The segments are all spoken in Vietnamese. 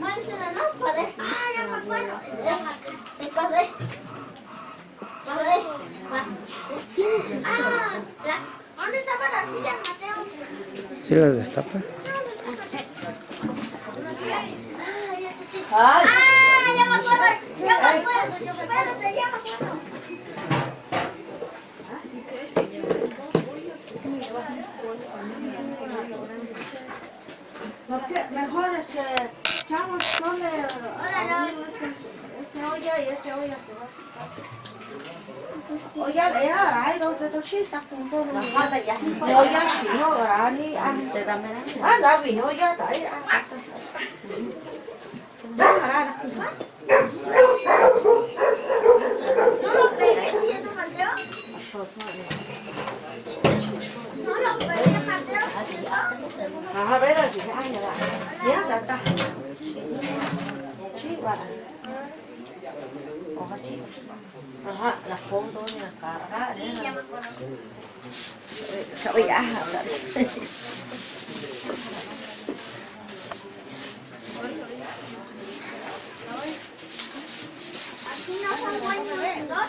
Mancha, no, puede. Ah, ya me acuerdo. ¿Sí las destapa? Ah. Ay, Ah, ya me acuerdo. Ya me acuerdo. Yo me acuerdo, ya me acuerdo. Mejor este, chamos, ponle este olla y ese olla que vas a Oiga, ay, dos de tochista, punto, no, nada, ya. No, oiga, si no, rani, se da mera. Ah, la vi, oiga, da, ya. No, rara. No lo pegué, ¿sí? ¿No, Mateo? No lo pegué, Mateo. A ver, aquí, ay, ya, ya, ya, está. Sí, va. Ojalá, sí, va. Ajá, las fotos en la cara. Yo ya, Aquí no son buenos los...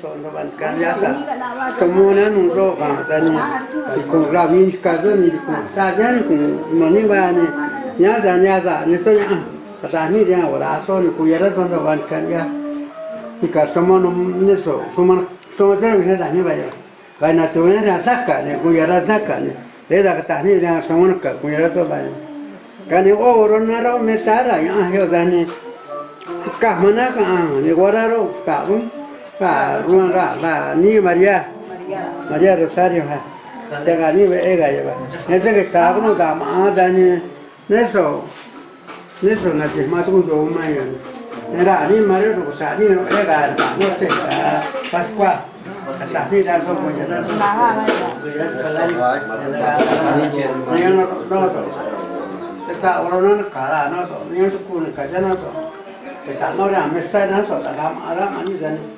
So the one can go. Because someone so much. Can you all run around, Mr. Ya Hill than Kahmanaka and the water? Ah, rumah ra, la, ni Maria. Maria Rosario ha. Jaga ni we ega ya ba. Nete ke ta kuno da ma da ni. Neso. Neso na je ma tu do ma ya. Nera ni Maria Rosario no ega da no te da. Pascua. Asa ni da so ko ya Nah, Ma ha ba. Ni no no to. Esta oro no kara no to. Ni su kun ka ja no to. Esta no ra me sta na so da ma ra ma ni da ni.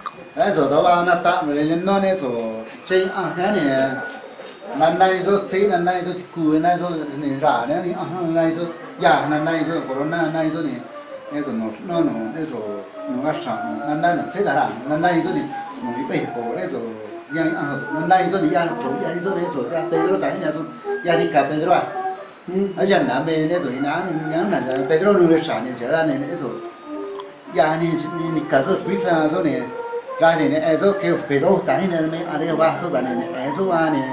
bien? Eso, đó vào nó tạm rồi lên nó này rồi chơi à cái này lần này rồi chơi lần này rồi cùi này rồi này rả này lần này rồi già lần này rồi corona này rồi này này rồi nó nó nó này rồi nó ăn sẵn lần này nó chơi là rả lần này rồi này nó bị bể cổ này rồi yang à lần này rồi này yang trốn rồi này rồi ya Pedro tại nhà rồi ya đi cả Pedro à ở trên đó bên này rồi ná nhớ là Pedro nó sẵn này chơi ra này này rồi ya ni ni cả rồi quý pha rồi này ra này này ezo kêu phải đâu tại này mấy anh ấy ba số tại này này ezo à này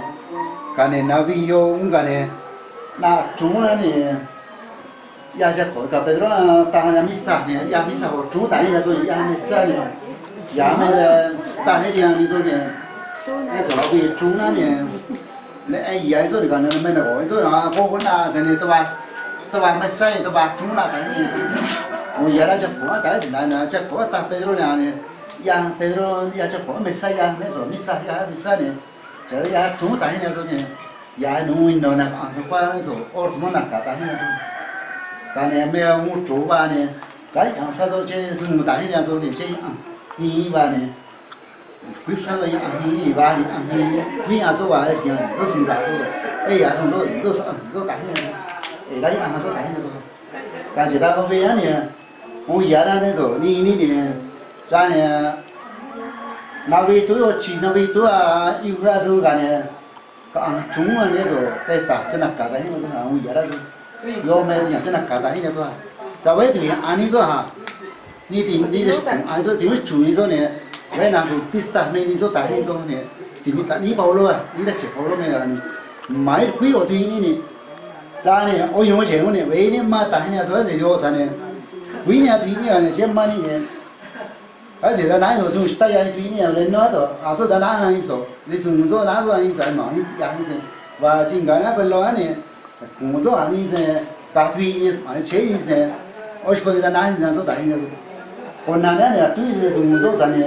cái này na video cũng cái này na chúng là này ya sẽ có cái bây giờ ta là misa này ya misa của chúng tại này rồi ya misa này ya mấy là ta mấy thì anh rồi này cái đó vì chúng là này này ai ya rồi cái này mấy nó gọi rồi là cô cũng là cái này tôi bảo tôi bảo mấy sai tôi bảo chúng là cái này ôi giờ là chắc có tại này là chắc có ta bây giờ này yang Pedro, ya cho có misa yang này rồi misa ya misa này. Chờ ya chúng ta này rồi này ya nuôi nó là ăn qua rồi ở mà là cả ta này ta này mèo mua chủ ba này cái ăn sao đó chơi dùng ta này rồi thì chơi ăn đi ba này quý sao tôi ăn đi ba này ăn đi quý ăn số ba thì nó dùng ra rồi ấy ya dùng rồi rồi ăn rồi ta này ấy đấy ăn rồi ta này rồi ta chỉ ta có về này ông già ra đây rồi, đi đi đi ra nè. Nào vì túi ở chỉ nào vì túi à yêu ra rồi cả nè. Có ăn chúng mà nè rồi. Đây ta sẽ nạp cả cái hết rồi ông gì đó rồi mẹ nhà sẽ nạp cả cái hết rồi. Ta vậy thì anh ấy rồi ha đi tìm, đi được anh rồi, thì mới chú ý rồi nè. Vậy nào cũng tít tista mấy đi rồi tại đi rồi nè. Thì mình ta đi bao lâu à đi là chỉ bao lâu mẹ là này máy quý ở tuy này này ra này ôi, nhớ chuyện nè. Vậy nè mà tại nè, rồi thì yo ta nè. Quý nhà thì nè chỉ mà nè. 而且在哪里从大家对你人那的，啊，说在哪样一说，你从做哪做一说嘛，一样一说，và chính cái này bên lo này, cũng做anh đi xem, cả thuy đi, mà chế đi xem, ở chỗ này哪里做大一个，còn哪này là tuy là dùng做咱呢，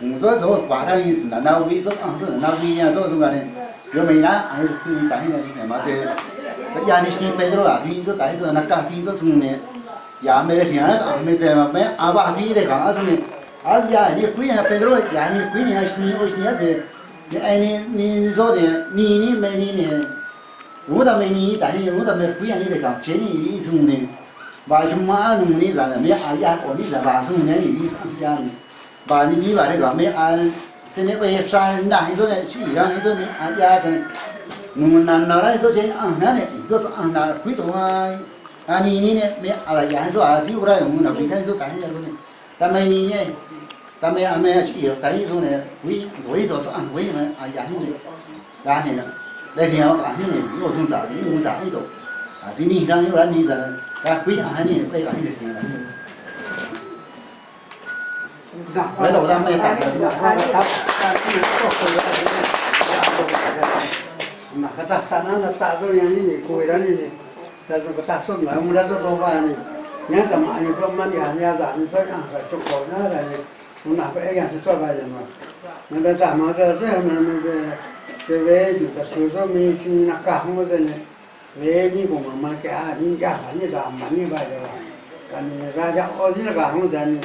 cũng做做quả ra ý là nào vi做à,做nào vi nha,做做cái này, rồi mình đã, anh tuy đại này, mà chế, cái nhà này xin Pedro à, tuy做đại做, nó cả tuy做dùng này, nhà mấy cái nhà nó, mấy cái mà mấy à ba tuy đấy cả, à, xong này 啊呀，你贵呀，别多呀，你贵年你我你这，你哎你你你说的，你你没你呢，我倒没你，但是我倒没贵呀，你得讲，这你一 阿且啊，你过白头到了，你过年是你是你要吃，你哎你你你早点，你你买你呢，我倒买你，但是我倒买过年你来讲，今你你送的，把什么弄的咱没啊呀，我你咱把送年你你送家的，把你你把这个没啊，现在为啥你那你早点去医院，你早点啊呀子，弄那那来说钱啊，那的，这是啊那回头啊。啊，年年呢，没啊，伢子啊，只有我来用，那平常说干些啥子呢？但每年呢，咱没俺没要去游，但你说呢？为我一说是俺为什么俺亚庆的亚庆的那天要亚庆的，我从早的，我早一到，啊，今天上有俺女的，俺归亚庆的，归亚庆就行了。来到咱们大连。那个啥，山上那啥子原因呢？亏了呢呢？但是不啥事呢？我们那是做饭呢。你怎么？你说么？你还你咋？你说啥？就搞那了呢？una elegante sua vaglia ma non da ta ma sa se ma ne se che vedi ta chuzo mi chi na ka mo se ne vedi ko ma ma che a ni ja ma ni da ma ni ba ja ka ni ra ja o si ka mo se ne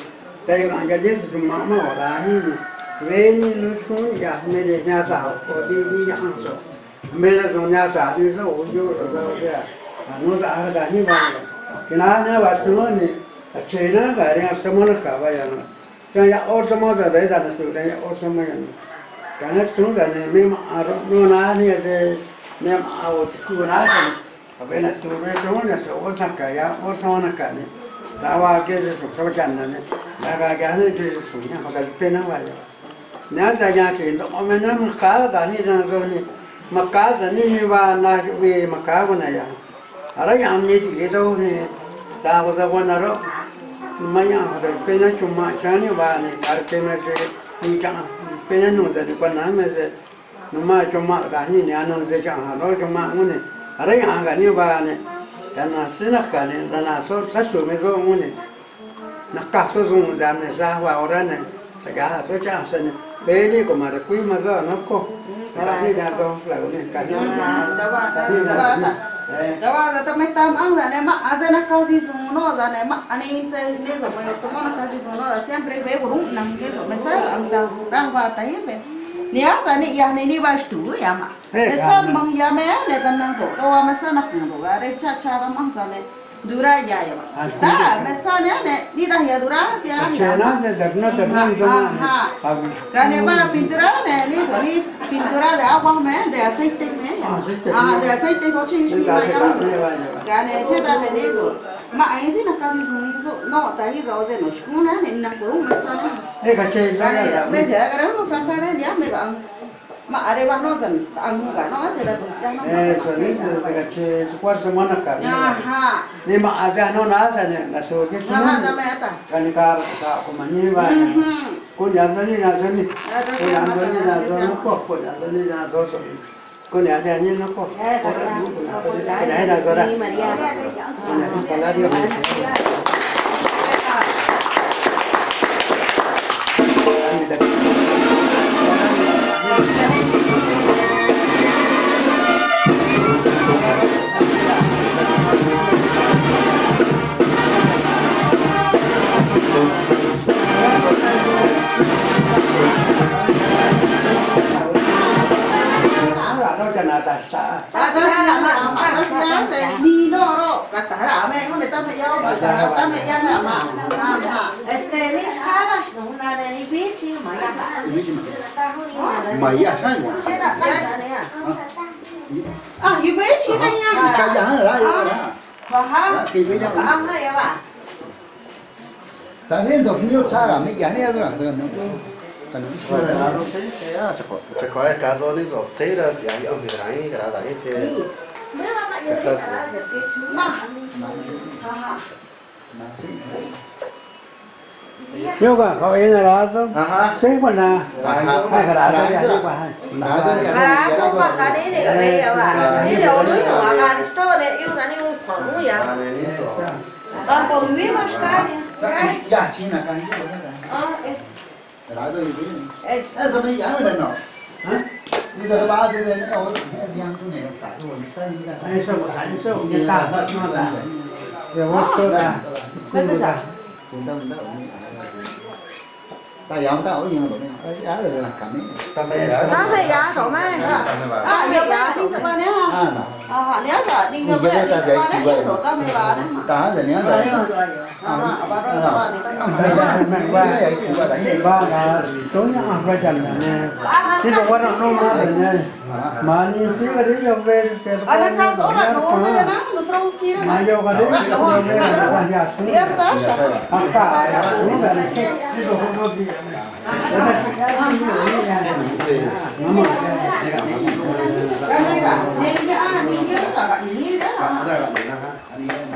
ta yo an ga de si ma ma wa da ni vedi lu chu ya me de na sa o di ni ya an so me de so na sa di so o yo so da o se ma no sa da ni ba ke na na ba chu ne a che na ga re a ka mo ka ba ya no 자야 어쩌마자 배다도 그래 어쩌마야 간에 숨가네 메마 아로노나니에제 메마 아오티쿠나데 아베나 투베 토나서 오타카야 오타나카네 다와게제 속서간나네 나가가네 뒤에서 그냥 하다 빼나 와요 나자야게 너무나는 가다니 자나서니 마카자니 미와 나위 마카고나야 알아야 암니도 예도네 자고자고나로 na chuma cha ni wa ni ar pe na se ni cha pe na no da ni ko na me se no ma chuma ga ni ni ano se cha ha ro chuma ni ara ya ga ni wa ni da na se na ka ni da na so sa chu me zo ni na ka so zo mu za ne sa wa ora ne sa ga so cha sa ni be ni ko ma ra kui ma zo no ko Ini jatuh lagu ni kanya. dawa za ta mai tam ang la ne ma aza na kazi zuno za ne ma ani se ne zo mai to ma kazi zuno za sempre ve guru na ngi zo me sa am da ra va ta hi me ni a za ni ya ne ni ba shtu ya ma me sa mang ya me ne ta na ko ka wa me sa na ko ga re cha cha da mang za ne دراية لا بس أنا دي دهية دراية سيارة شينا سيدنا تبنا زمان كان ما في دراية ليه ليه في دراية ده أقوى ما ده سيتك ما آه ده سيتك هو شيء شيء ما كان كده ليه ما عايزين كذي زميزو نو تهي زوزة نشكونا من نقول مثلا إيه كشيء لا لا بس أقرأ مفكرة ليه مقام Areva Rosan, ¿no? Se las buscamos. Eso, dice, su cuarto Ni más, no que ni va. Cuñando ni nada, ni. Cuñando ni nada, no no no no no. Katara me ngone ta me yao ba ta me ya na ma ma Este, ni shagas, no, una de ni bichi, maya. mà ya sai quá che da da ne ya ah yu be chi da ya cái giá là ra rồi ba ha thì bây giờ ba am ha ya ba ta nên được nhiều xa là mấy giá này rồi rồi nó cứ cần Cioè, qua il caso ne so, sera si ha io mi dai 没有妈妈，有谁啊？给妈，妈，哈哈。妈，这个。有个高原的老师，水果呢？哎，个老师，水果哈。那。个没有啊？你那我们有啊，你那有那有？啊，矿物嘛是干的。这个呀，亲那干。啊，哎。那这里不。哎。哎，怎么养回来了？啊？你这个八十岁，你看我整天是养猪的，打猪的，反正收不，反正收不，你打他什？我收的？不是的。Ở yên rồi á là là cảm ấy. Ta mẹ đã ta phải giá chỗ mày à nhiều giá đi cho ba nhé à nè à nếu giờ đi cho ba đi cho ba nhé đồ ta mới vào đấy mà ta giờ nhớ rồi. Rồi ta giờ nhá ra chân là nè. Thì nó quan trọng nó mà là nè mà ni 많이 쓰거든요. 왜 계속 아니 가서 오라 놓으면 무슨 길을 많이 오거든요. 야, 이었어? 아까 누가 이렇게 이거 호로기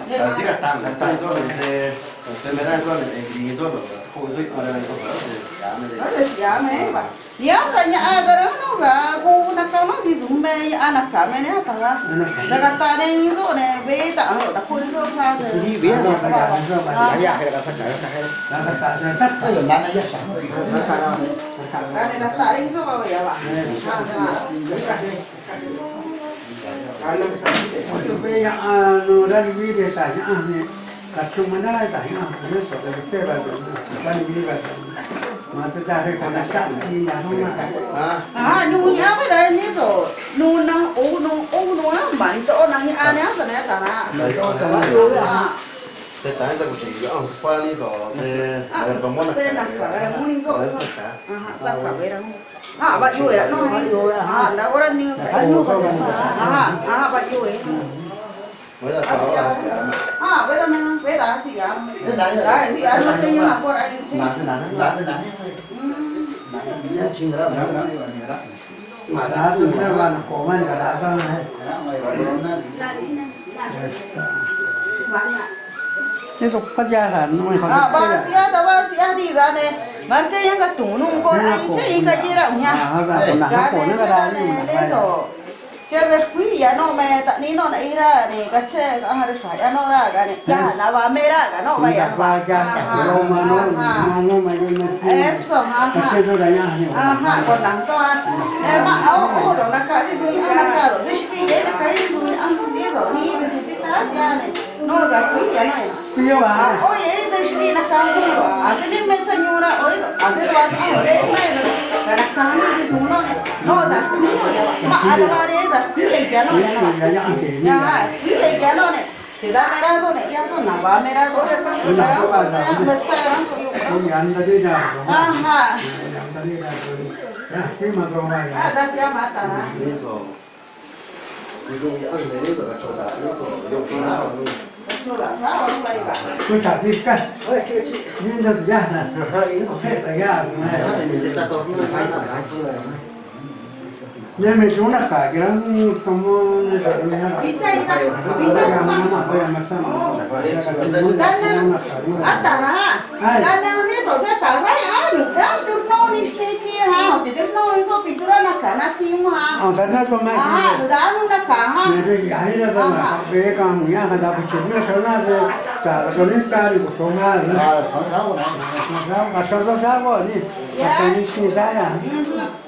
내가 땅, 땅 쏘는데, 저 메달 쏘는데, 이 쏘는 거. Bạn na ha ani ta chỉ cả tăng tăng số là thế thế mấy cái số là đi số là không có gì ở đây không có gì cả này Nó là giá mấy bà. Nhớ sao nhà à cái đó nó gà cô nó cao nó đi dùng à à. Nó gà ta đây như rồi nè bê ta ở ta khôi rồi sao rồi. đi biết là cái đó rồi mà cái gì là cái cái là cái cái rồi Cái là rồi là cái rồi ra đi vào mà tôi ra đây còn là sẵn thì nhà không mà à À, nu nhá bây giờ như rồi. Nu nó u nu u nu á, bản chỗ năng như à nhá rồi nè cả na. À. thế tại ta cũng chỉ có qua đi rồi thế còn món là này cả cái muốn rồi. Đấy, tất cả. À, sao cả vậy đó. À, bà vui đó nó hay. À, đã có như cái nu À, à, bà vui. Mới là sáu là À, bây giờ mình bây giờ gì à? Đấy, gì à? Nó cái nhưng mà ai chơi. làm thế nào làm thế nào nhé chuyện đó nó nó nó mà đã từ cái là cổ mình cả đã xong này. Thế tục phát ra là nó mới À, bà sĩ à, đó bà sĩ à đi ra đây. Mà cái những cái tủ nung con ai chơi cái gì đâu nha. à ra còn là Ra cổ nó ra nó đi này, Cewek kui ya no me tak ni no na ira ni kace harus saya no raga ni ya na wa mera ga no wa ya wa ga no ma no ma no ma no eso ha ha kace do ya ni ha ha ko nang to an e ma au o do na ka ni zui an ka do ni shi ni ka ni zui an ni do ni ni ta ya ni Noza kuingia nayo. Kuingia bana. Oye hizo shini na kanzundo. Azili mesanyura oizo azili wazao remelo. Kana kana bizuno ne. Noza kuingia ba. Ma alvareza kuingia gano ne. Ya kuingia gano ne. Tida mera zo ne. Ya so na ba mera zo. Mera zo na mesara zo yo. Oye anda de ja. Aha. Anda de ja. Ya, kima zo ma ya. Ah, das ya mata na. Zo. 你说你按年龄在那抽单，你说有抽单。To da na wa ba ba tôi trả đi cắt ơi chị chị nhưng được ra nè hơi nó hết là ra Yamejuna kagira como Thank you.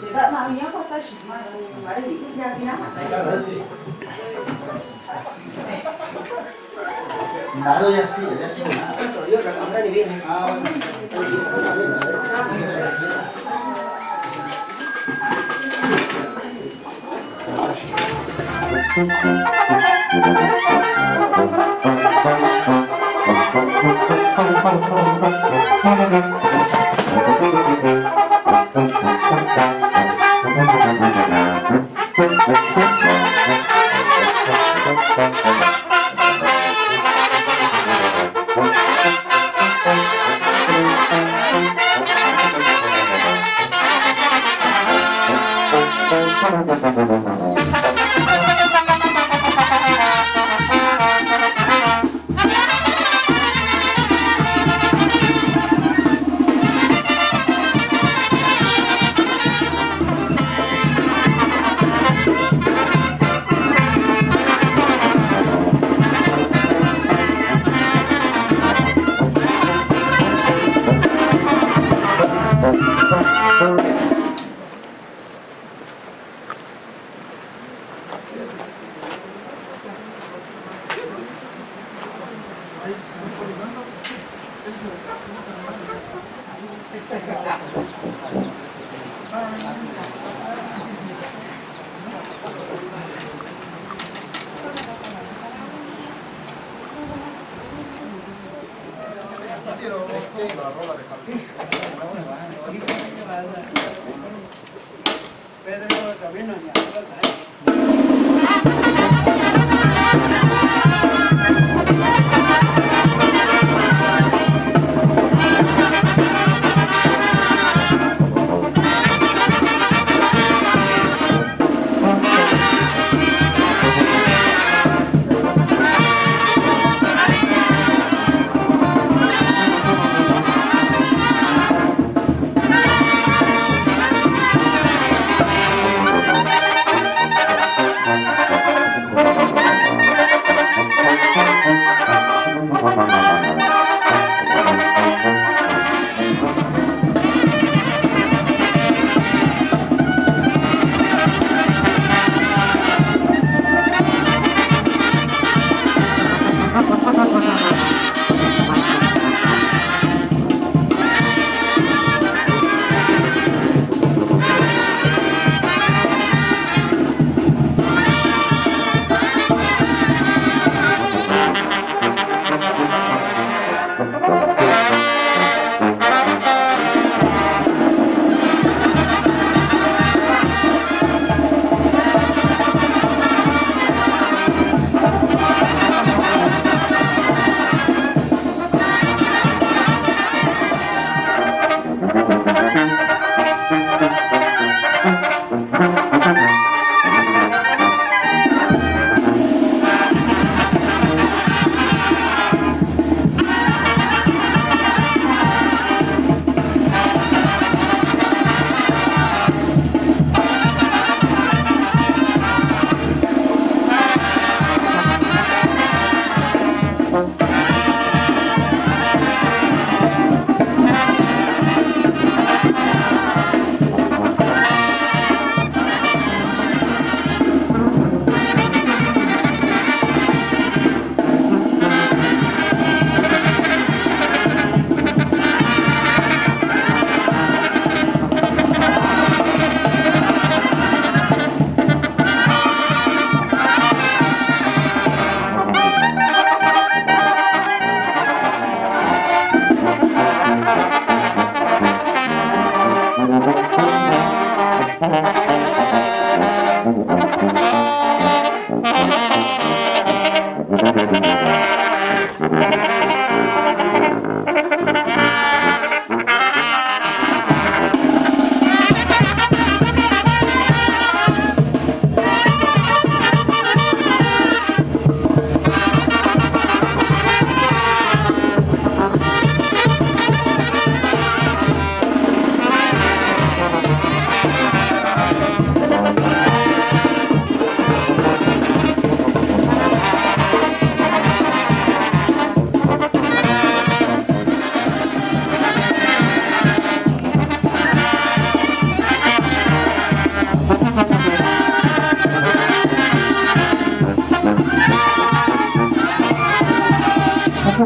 제가 마음이 아팠다 싶으면 말을 얘기하기나 나도 약지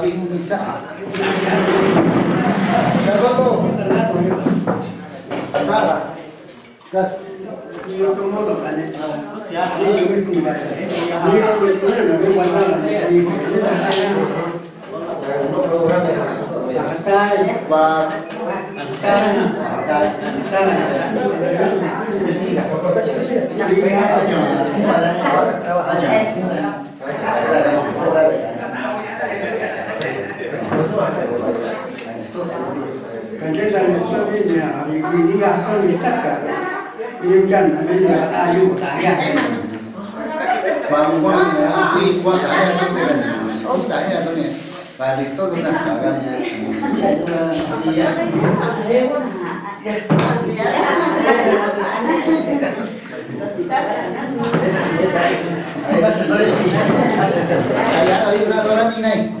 sabihin mo may saka. Sabi mo. Kas. Terima kasih. Candela Nusa Bina, Abigini Gaston Istaka, Yukan, Abigini Ayu, Daya. Bangun ya, Abi, gua Daya itu bukan. Oh, Daya itu nih. Pak Risto tentang jalannya. Iya, Saya ada orang ini.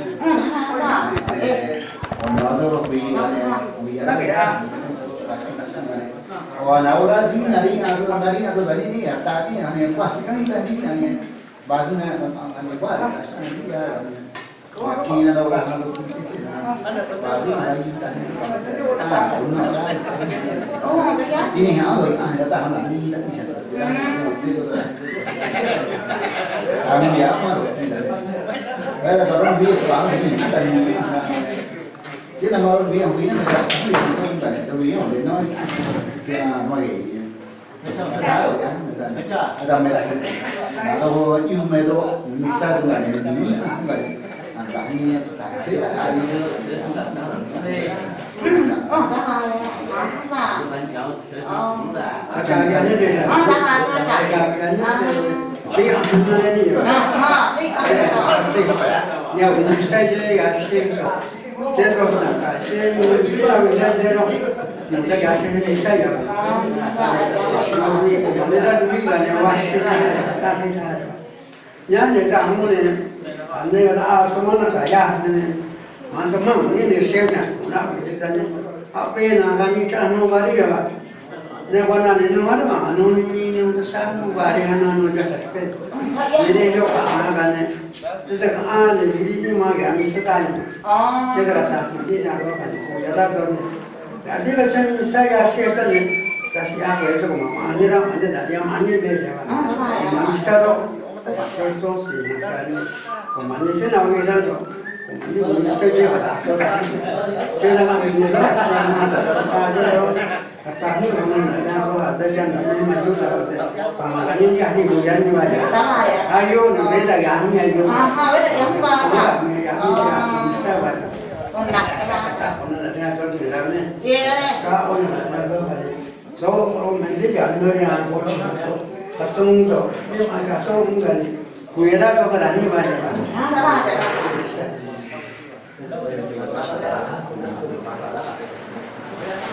walaura zina ni azu ndani azu ndani ni atani ane kwa kani ndani ane bazu ne ane kwa ashana ni ya waki na daura na lo kiti bazu ndani ndani ah unna la oh ni ha do ah ya ta ha ni la ni sha ta ni mình cần chứ là nó biết không biết nó là không biết không? Phải tôi biết không để nói cái mọi cái rồi anh người ta mày lại. Mà đâu yêu mày đâu mình cũng là để mình không phải. Anh bạn như tại thế là ai đi là là là sai ra, ta sai ra. Nhớ người ta không này, này là này. Số mà những người xem nè, شيء حمدانية يا ونشتاج يا شيخ جزء من كاتي ونشتاج وجزء من نتاج عشان نشتاج نزار بيجا نواحش يا نزار همون أنا ولا أعرف ما نتاجا ما زمان ينشيونا ولا بيجا أبينا غني كأنه مريض 내 관련이 있는 말은 안 오는 이유도 사는 말이 하나 놓자 싶대. 얘네 효과 안 가네. 그래서 안에 일이 막이 안 있었다니. 아. 제가 사실 비자로 가지고 여러 번 아직은 좀 사야 시켰더니 다시 하고 해서 뭐 아니라 이제 나야 많이 배워야. 아. 남사로 어떻게 할수 있는 거니. 그 많이 세 나오게 해서 你问你手机吧，手机，叫他们问你噻，他妈的，家里头，反正我们这样说啊，在江头那边买多少？在爸妈那里讲，你过年你买啥？啥玩意？哎呦，我这讲他呀，你，啊哈，我这讲你吧，你讲你，你啥玩意？我那个，我那个，你看手机里面，耶！我那个，你看手机里面，说我们这边每年过春节，过冬节，你们家过冬节，过年的时候在哪里买的？啊，他妈的！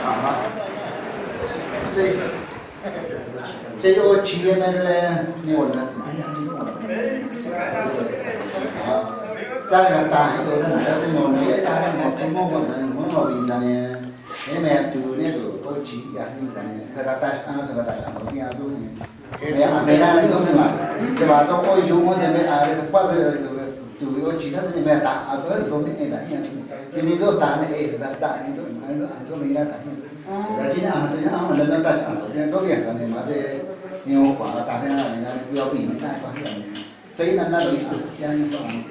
啊哈，这这就去年买的嘞，你问呢？哎呀，你问。啊，咱个大人都是那个农业家的，我从农工村农老兵上呢，你买多那个多鸡呀，你上呢？他个大山是个大山，农业做的，没没那个东西嘛，对吧？说我有我这边啊，那个瓜子有。dù cái chỉ là gì mà tạ à số số này là hiện chỉ nên số tạ này là tạ nên số này là số này là tạ hiện là chỉ là chỉ là mình lên đặt sản xuất số điện sản này mà sẽ nhiều quả là tạ thế này là nhiều bị mới đại quá là xây nên là bị ảnh hưởng còn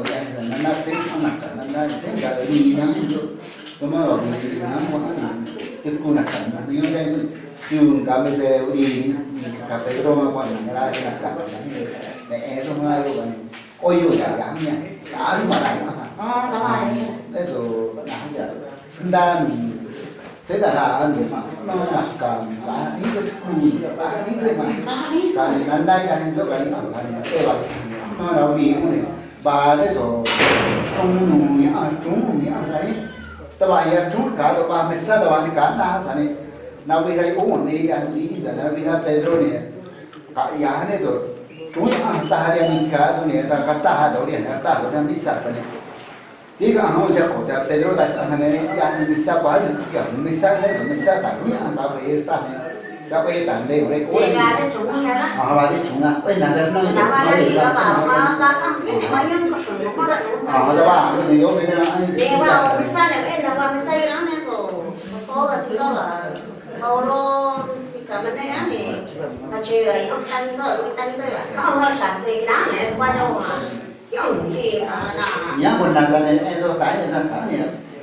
ở đây là nên là xây ăn nặng nên là xây cả đời đi nhắm tôi mới ở mình nhắm quá là cái khu nặng là như thế dùng cả bây giờ đi cả cái rô mà còn ra thì là cả cái e số hai của bạn rồi ôi yêu cả giảm nha. Cả lúc mà lại nữa Ah, tak ada. đấy rồi đã giờ sundan thế là hạ ăn mà. Nó là cầm cả ní cái cùi cả ní cái mà. Cả ní lần đây anh rất là những ảnh thành cái vậy nó là vì cái này. Và cái số trong 主要俺大连人干出来，但俺大哈道理，俺大哈道理没啥分的。这个俺们家搞的，别的大俺们家没啥管理，也没啥那个没啥道理，俺爸爸也大呢，啥也大没有嘞。人家是中央的。啊，我的中央，我那个弄的。那我那个吧，我那刚才你们用个什么过来？啊，对吧？你有没得人？对吧？我没啥嘞，哎，那我没啥有人来说，我搞个是搞个，好咯。Lo cái vấn đề này mà chơi trong tay rồi cái tay rồi là có hoa sản thì cái đá này qua đâu mà Yung gì cả nà. nhớ một lần là này em rồi tái là cả này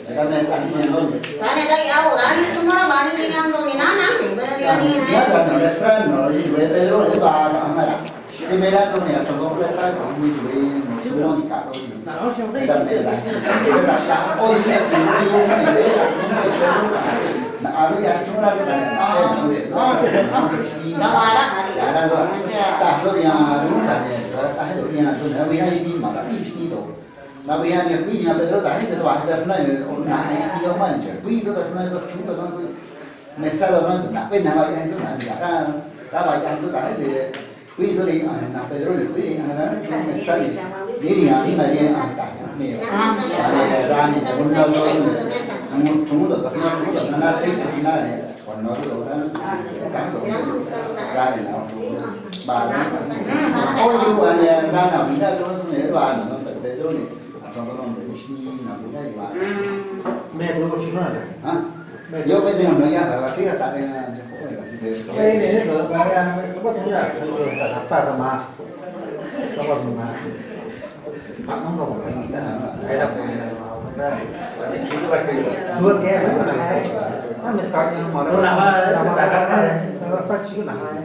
người ta mẹ ăn nhiều luôn Sa này đây áo đó ni chúng nó bán đi ăn thôi ni nán nán thì đây đi ăn đi. nhớ là nó là trend nó đi về về rồi để bà nó mà đặt thì giờ tôi này trong công ty tôi cũng đi về một chút nó cả rồi người ta mẹ đặt người ta sáng ôi em mình đi vô cái này về là nó phải về rồi à bây giờ chúng ta cái này nó Đó mà đó mà đi. đã rồi ta số nhà đúng rồi này ta hay đổi nhà số nhà vì hay đi mà ta đi đi đâu na bây giờ quý nhà bây giờ ta hay tự bảo ta nói là ông nào hay đi đâu mà chứ quý tôi nói tôi chúng tôi nói mà sao nó đã bên nào vậy anh số nào đã ra đã bảo anh số tại gì quý tôi đi à nào bây giờ rồi quý đi à nó mà sao đi đi đi à đi mà đi à tại mẹ ra này cũng đâu đâu chúng chúng được cái chúng được nó thích nó này còn nó rồi nó cái rồi ra để nào bà ôi vậy anh ra nào mình ra cho nó xuống đoàn nó phải về rồi này trong cái lòng để đi nào mình ra gì bà mẹ tôi có chuyện nào hả yo bây giờ nó ya là thích là tại đây là phố này là gì thế cái này nó cái nó có gì là nó là ta mà nó có gì mà bạn không có cái gì đó hay là Berarti cuma pakai Dua kayak mana hai? Ah, misalnya yang mana? Nama nama kata apa sih nama?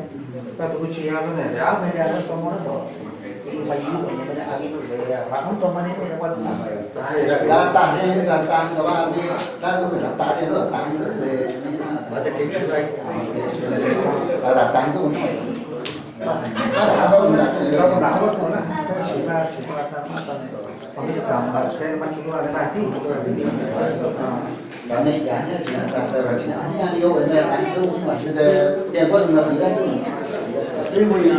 Kata kunci yang mana? Ya, mana ada semua tu. Bayi banyak ada tu dia. Kamu tu ni dapat nama? là tại đây là tại đó là vì ta không phải là tại đây rồi tại kecil baik. là là tại rồi Kalau nama semua, cuma cuma nama atas. Kami sekarang saya macam cuma ada nasi. và mẹ giá nhá chỉ là tại là chỉ là anh anh yêu với mẹ anh yêu nhưng mà bây giờ tiền có dùng là gì đấy chứ Ini punya,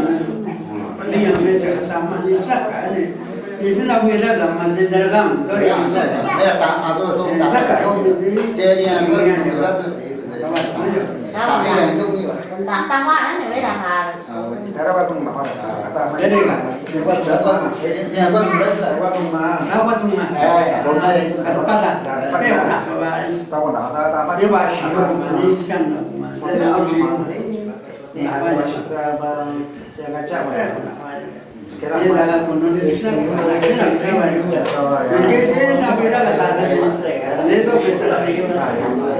ini yang dia sama di sana ni. Di sana punya zaman jenderal, so mẹ yang sẽ mẹ tạm à rồi xong tạm chơi đi ăn có dùng là tạm đi này xong Tạm đó thì mới là hà. Nama. Kata Jadi kan, Đã con nhà con dùng đấy là pasang nama. apa semua? Eh, hôm nay Kalau tak, pakai apa? tahu nak tak tak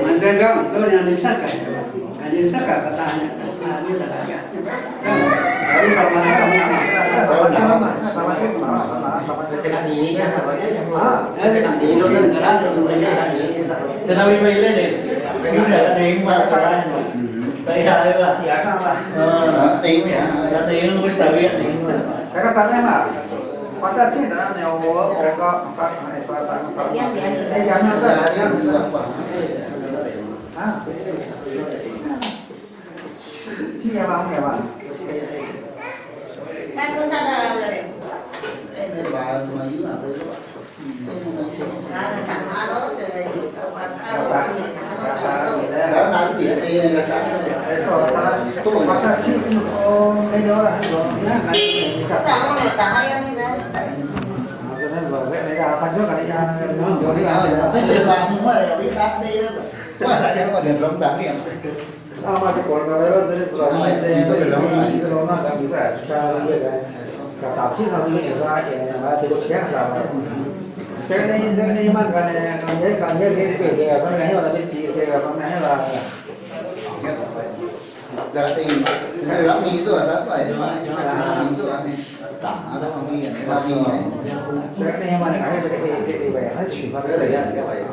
Manzergang, itu yang disangka, kan disangka katanya, nah, ini tak tapi kalau mana kami sama sama sama sama senang diri ya sama aja senang diri lo negara lo semuanya tadi senang wiwa ile deh ini udah ada yang buat sekarang kayak apa ya sama ya ting lu mesti tahu ya tanya mah pada sih dah nyawa orang empat esatan eh jangan ada yang Ah, Sini ya bang ya bang. Mai xuống ta là rồi. em bà mà dưới là bây giờ Đó là đó đó Sama kornalara zile zilona da bize katafsir na dini zake na dilo shekha da. Sene sene iman kan kan ye kan ye zile pe ye kan nahi wala bisi pe kan nahi wala. Jadi zile kami itu ada apa ya? Kami itu ada ada kami yang kita punya. Sene iman kan ye pe ye pe ye kan sih. Kalau ya, kalau ya,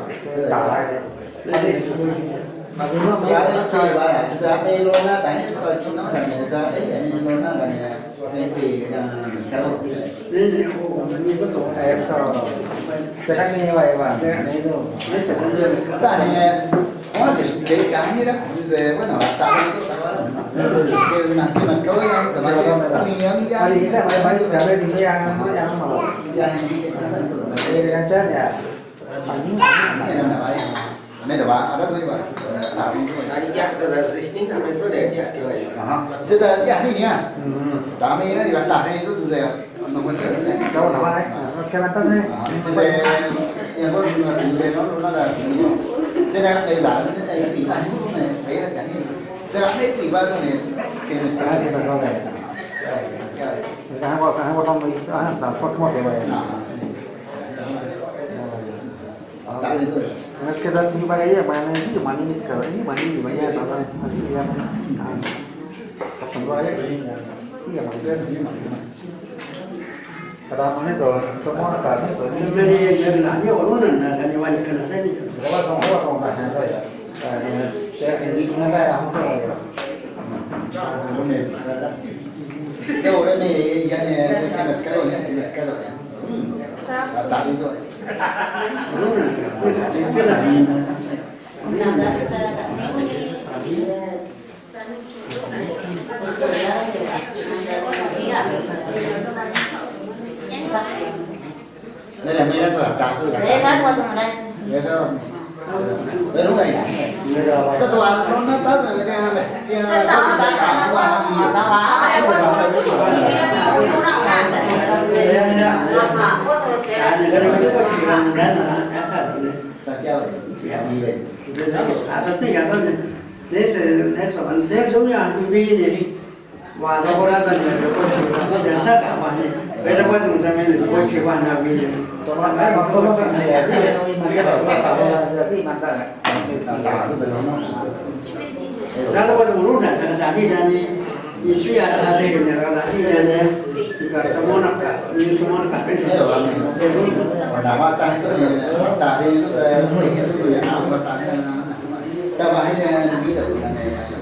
kalau ya. Mà rồi đó mà man cái vậy. Lại. Mà cái nó đấy chơi bà là giá đây luôn á tại coi chúng nó là giá đấy luôn á là nên vì sao Ini ini betul. Eso. Saya ni vậy mà. Này rồi. Ini sebenarnya ta này có thể kể cả như đó giờ có nói tạo nên cái mặt cái mặt cối em giờ mà sẽ đi ra saya mai sudah ada di yang yang mau. ra vậy đó vậy nên số Tadi jak sudah di sini kami tu dah dia kira. đó sẽ là cái này nên nó là tạo nên số gì nó mới cái này Tahu nama ni? Okey mantap ni. sẽ nhà có người từ nó nó là nhiều sẽ là đây là đây ủy ban này. Thấy là cái này sẽ là đây ủy ban này? Cái mình Ah, cái dia này berkau ni. cái qua cái qua trong đi. Cái hàng tạm quất quất cái vậy tạo lên rồi cái đó thì كذا terima raya mana ni mana ni sekarang ini mana ni banyak tak tahu hari yang kedua raya ini siapa kada mana tu semua tak ada tu. Sebenarnya yang nak ni orang nak ni wanita nak ni. Sebab bine wasa ko na san da ko shi ko da ta ka ba ne bai da wasu da mai ko shi ba na bine to ba ba ko ba ta ne ya ce da sai man ta da ko da muruna da da ni da ni ni shi ya da sai ne da da ni da ne ka ta mona ka ni to mona ka ne da ba ta ne ta ne su da ni su da ya ba ta ne ta ba ne ni da ne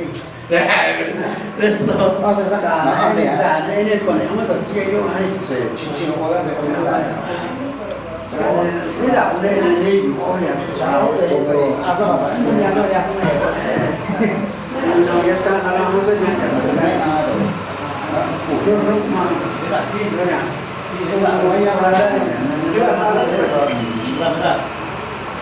Yo no más. Mira. Yo la voy a hablar. Yo la voy a hablar. nâng Ôi, vậy thì chưa Khi nào sẽ lại đó đây có nào nói chuyện là rồi đấy cái biển quả đi vào đầu và thì thì ra ra thì ra nhé về đi nhắc thì đi vào đó nhá. Qua buổi lễ thì buổi lễ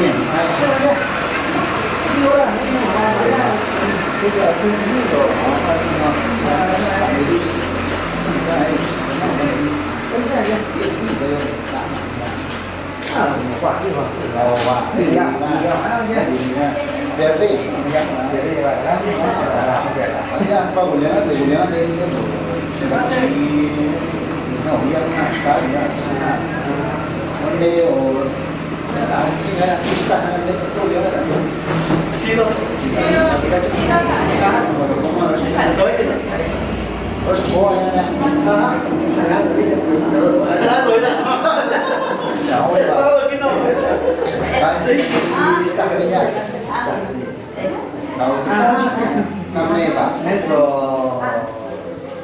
gì đó Era, era artista, realmente resolveu, era Fila. Hoje boa, né? Ah, ah, doida. Não, você falou que não. Artista, familiar. Na outra parte, na meva. Mezzo.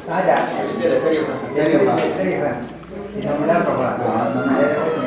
Ah, já. Deve, deve. Deve, deve. Não, não, não.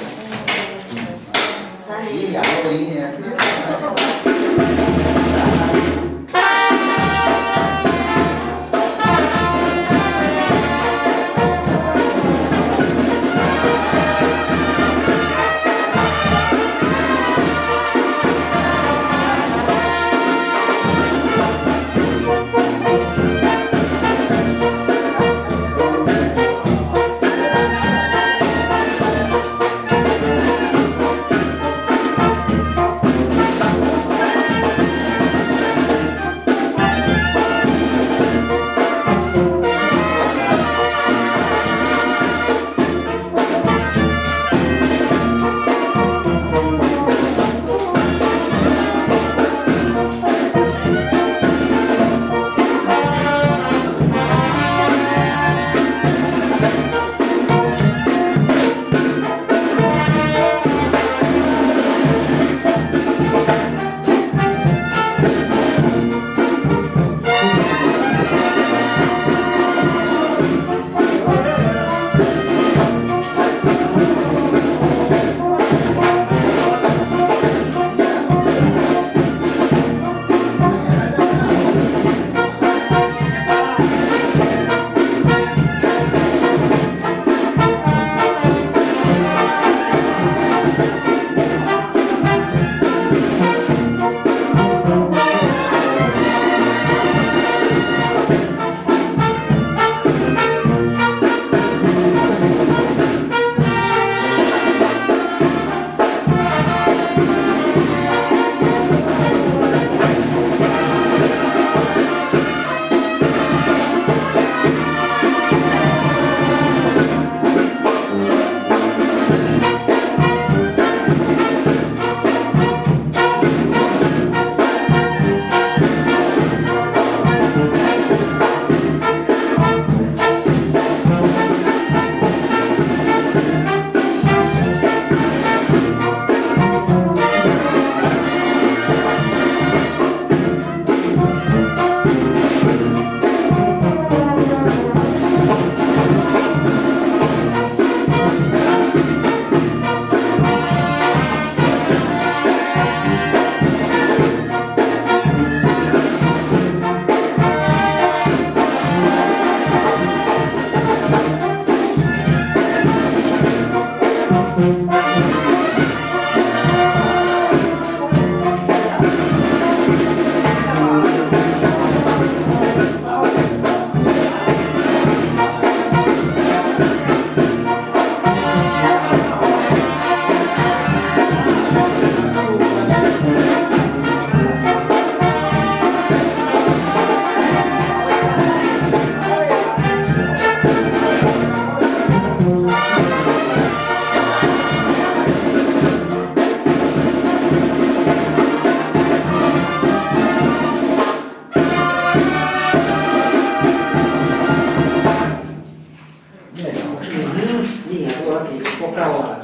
ti poca ora.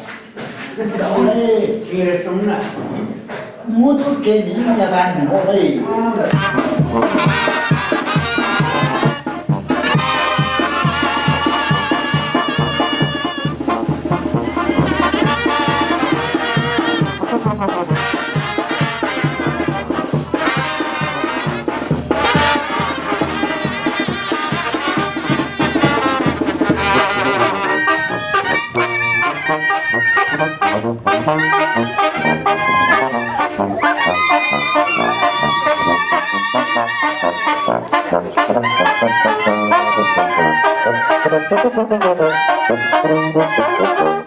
Dove? Ci resta un attimo. đi tocchi, non mi danno, Thank you.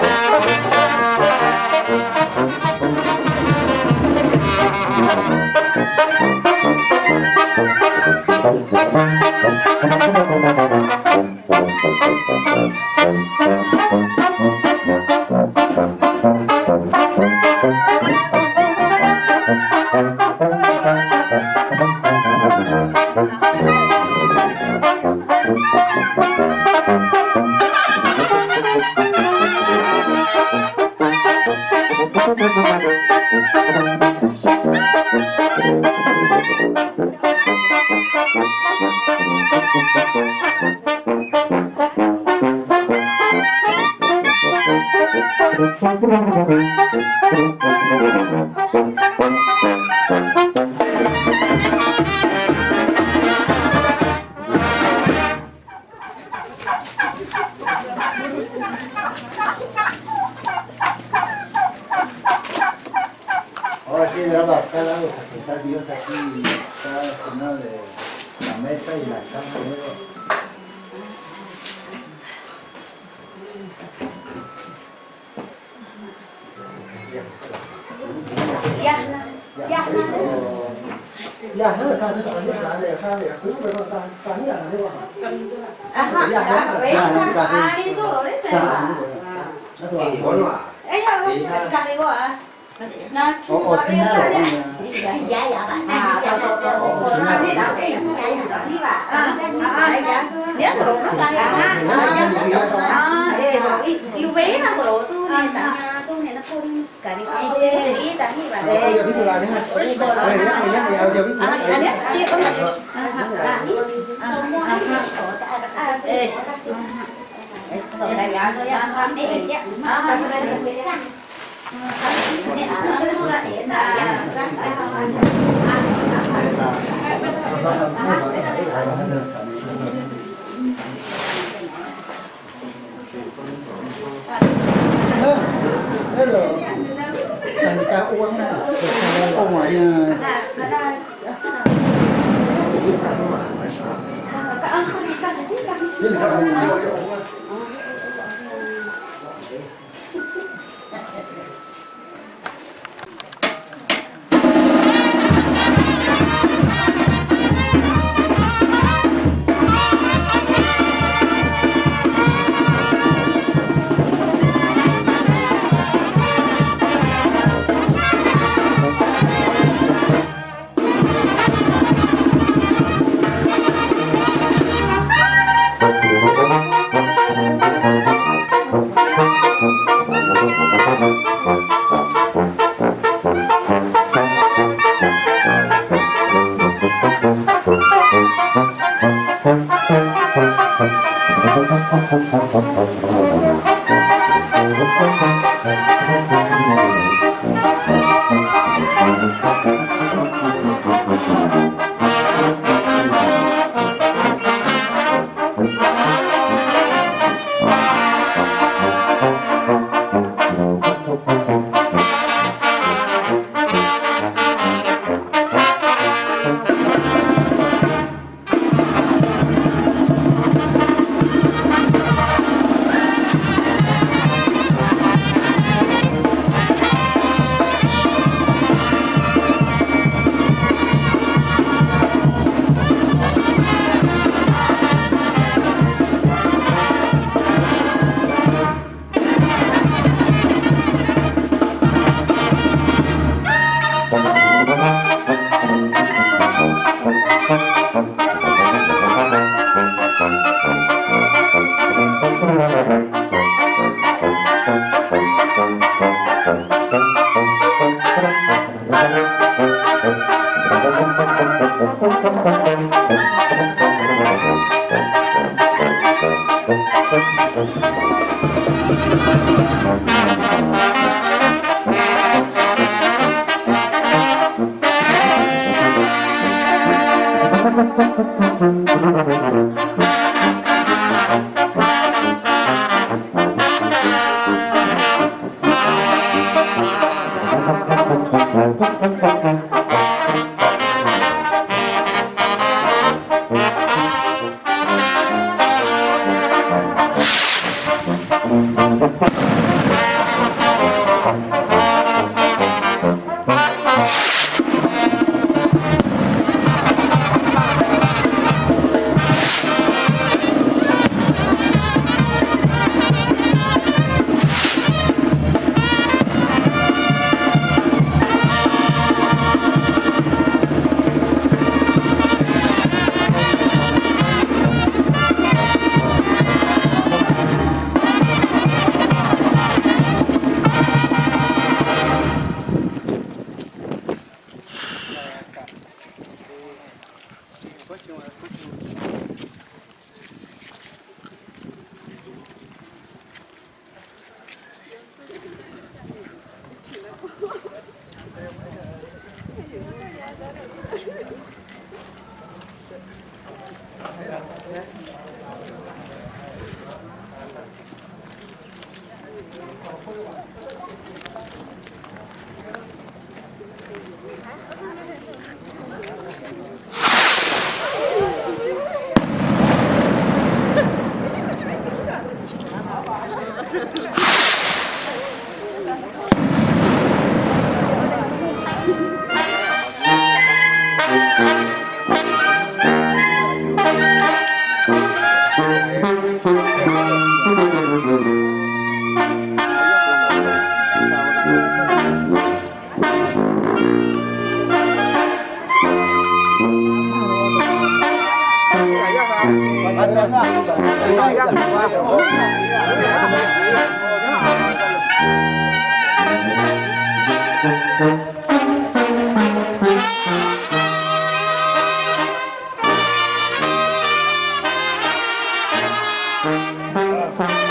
Uh.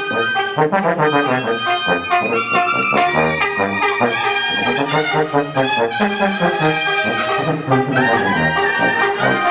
Thank you.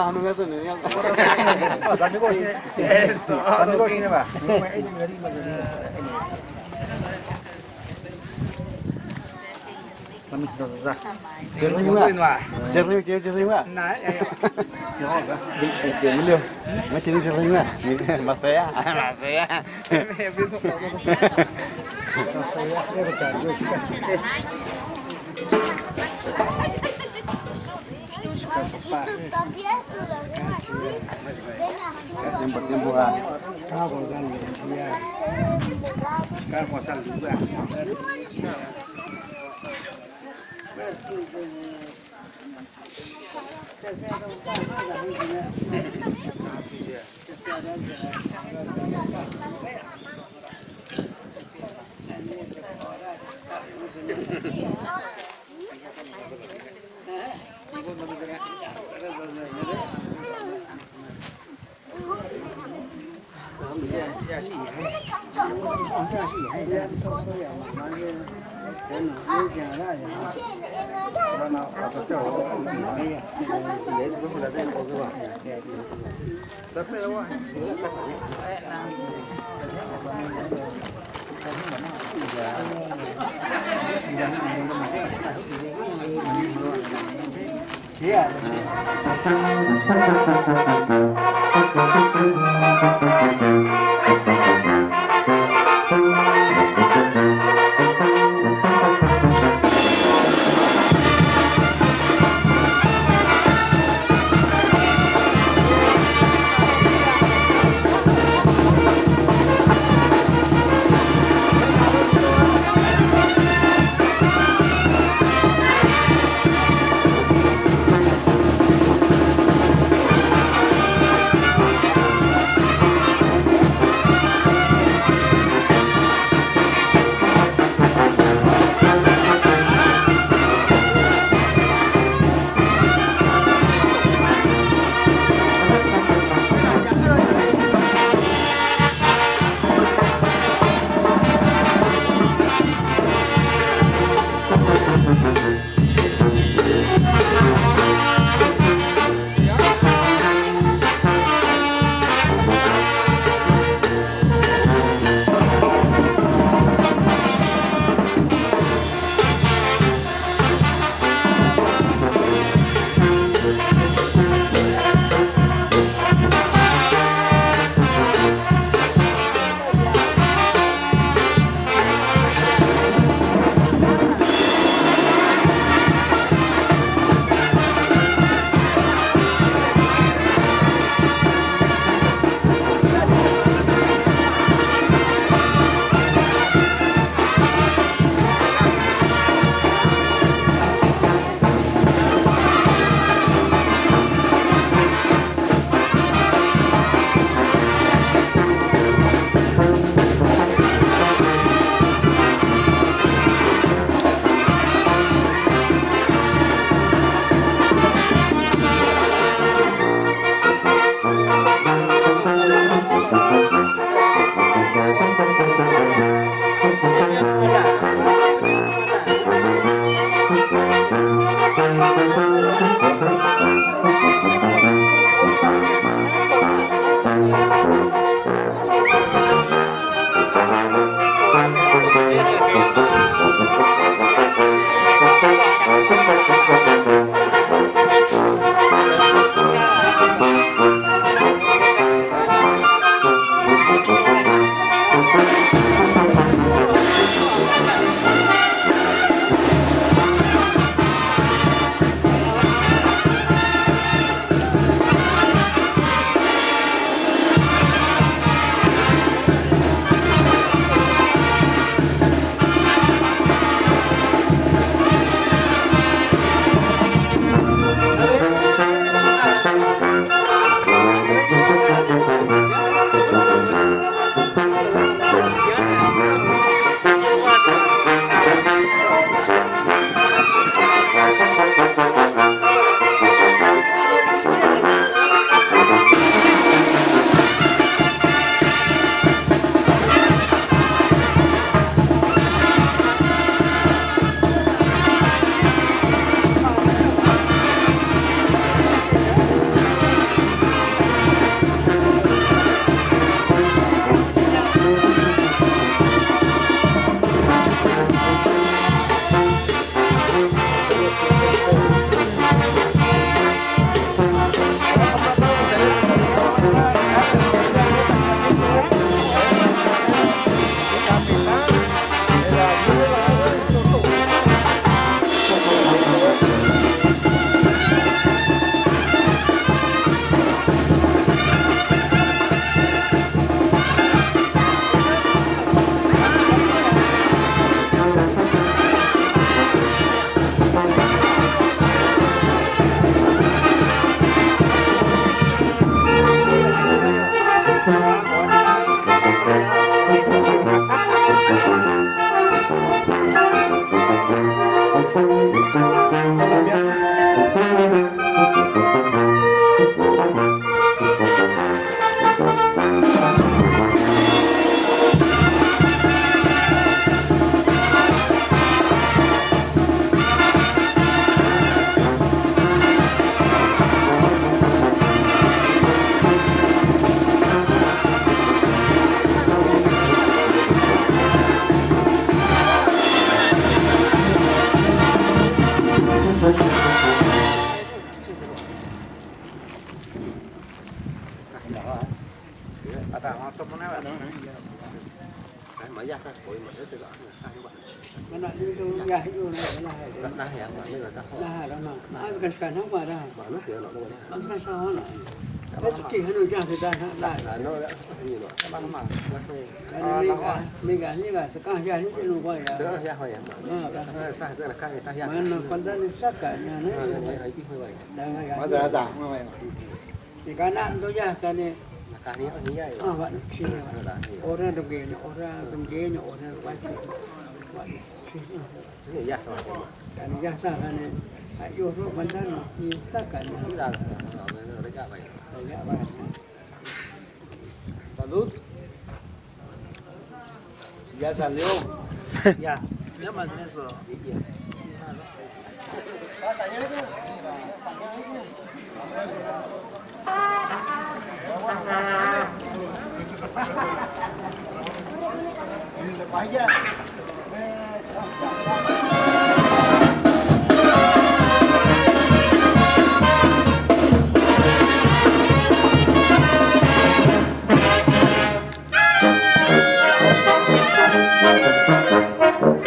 esta no me hace ni Esto, Sanduko sini, Pak. Kami sudah selesai. Jernih juga. Jernih, jernih, jernih juga. Nah, ya, ya. Dia. Macam ni jernih juga. Mas saya, mas saya. Besok, papá. Tiempo, tiempo, a Cabo, Cabo, a saludar. Gracias. 그러면 vậy. Đang ngay Mà giờ giảm không mày mà. Thì cái nạn tôi ra cái này. Là cái นี้ như vậy. À vậy chi này. Nó đã như Ora đồng ghế, ora đồng ghế, ora quay chi. Vậy. thế ra rồi. Cái này ra sao cái này. Hãy vô số bản thân như sát cả nhà. Chúng ta là nó đã ra vậy. Đấy, dạ vâng. Salud. Ya salió. Ya. Ya más eso. Vaya. Thank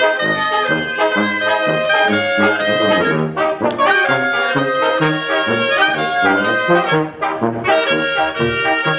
you.